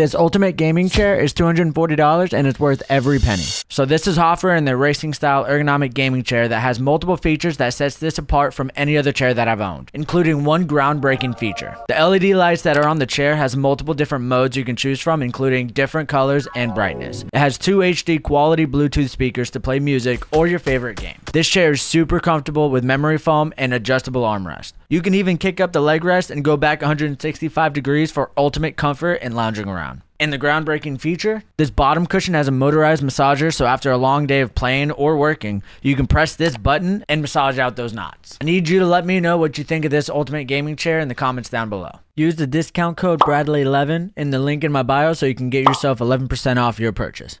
This Ultimate Gaming Chair is $240 and it's worth every penny. So this is Hoffree and their racing style ergonomic gaming chair that has multiple features that sets this apart from any other chair that I've owned, including one groundbreaking feature. The LED lights that are on the chair has multiple different modes you can choose from, including different colors and brightness. It has two HD quality Bluetooth speakers to play music or your favorite game. This chair is super comfortable with memory foam and adjustable armrest. You can even kick up the leg rest and go back 165 degrees for ultimate comfort and lounging around. And the groundbreaking feature, this bottom cushion has a motorized massager, so after a long day of playing or working, you can press this button and massage out those knots. I need you to let me know what you think of this ultimate gaming chair in the comments down below. Use the discount code Bradley11 in the link in my bio so you can get yourself 11% off your purchase.